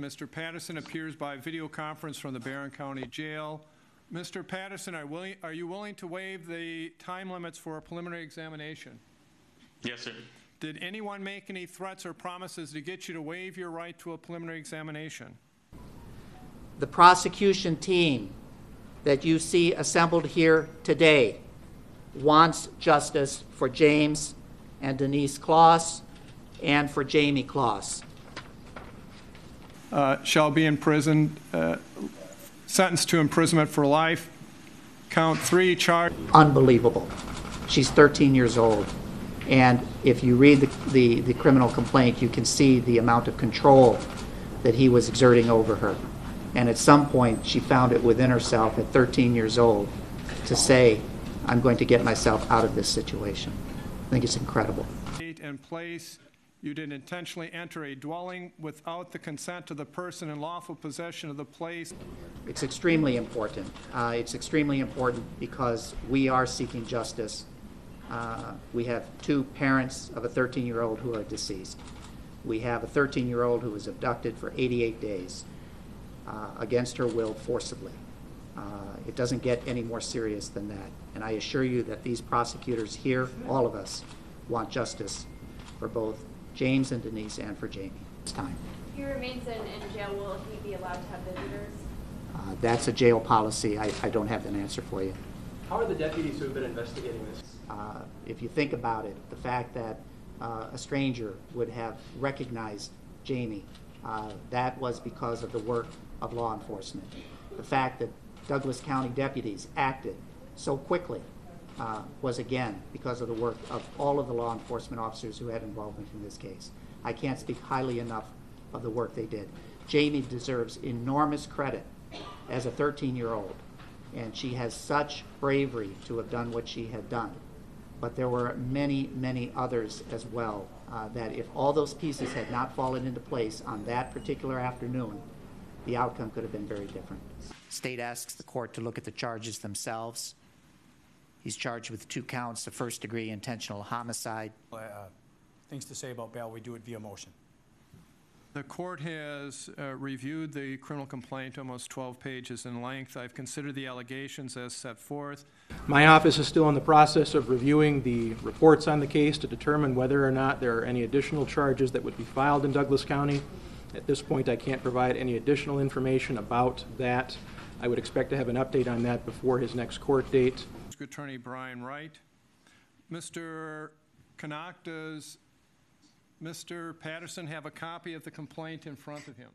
Mr. Patterson appears by video conference from the Barron County Jail. Mr. Patterson, are willing, are you willing to waive the time limits for a preliminary examination? Yes, sir. Did anyone make any threats or promises to get you to waive your right to a preliminary examination? The prosecution team that you see assembled here today wants justice for James and Denise Closs and for Jayme Closs. Uh, Shall be imprisoned, uh, sentenced to imprisonment for life. Count three, charge, Unbelievable. She's 13 years old. And if you read the, the, the criminal complaint, you can see the amount of control that he was exerting over her. And at some point, she found it within herself at 13 years old to say, I'm going to get myself out of this situation. I think it's incredible. and place. You did intentionally enter a dwelling without the consent of the person in lawful possession of the place. It's extremely important. Uh, It's extremely important because we are seeking justice. Uh, We have two parents of a 13-year-old who are deceased. We have a 13-year-old who was abducted for 88 days uh, against her will forcibly. Uh, It doesn't get any more serious than that. And I assure you that these prosecutors here, all of us, want justice for both James and Denise and for Jayme. It's time. If he remains in, in jail. Will he be allowed to have visitors? Uh, That's a jail policy. I I don't have an answer for you. How are the deputies who have been investigating this? Uh, If you think about it, the fact that uh, a stranger would have recognized Jayme, uh, that was because of the work of law enforcement. The fact that Douglas County deputies acted so quickly uh, was again because of the work of all of the law enforcement officers who had involvement in this case. I can't speak highly enough of the work they did. Jayme deserves enormous credit as a 13-year-old, and she has such bravery to have done what she had done. But there were many, many others as well, uh, that if all those pieces had not fallen into place on that particular afternoon, the outcome could have been very different. State asks the court to look at the charges themselves. He's charged with two counts of first-degree intentional homicide. uh, things to say about bail, we do it via motion. The court has uh, reviewed the criminal complaint, almost 12 pages in length. I've considered the allegations as set forth. My office is still in the process of reviewing the reports on the case to determine whether or not there are any additional charges that would be filed in Douglas County. At this point, I can't provide any additional information about that. I would expect to have an update on that before his next court date. Attorney Brian Wright. Mr. Canuck, does Mr. Patterson have a copy of the complaint in front of him?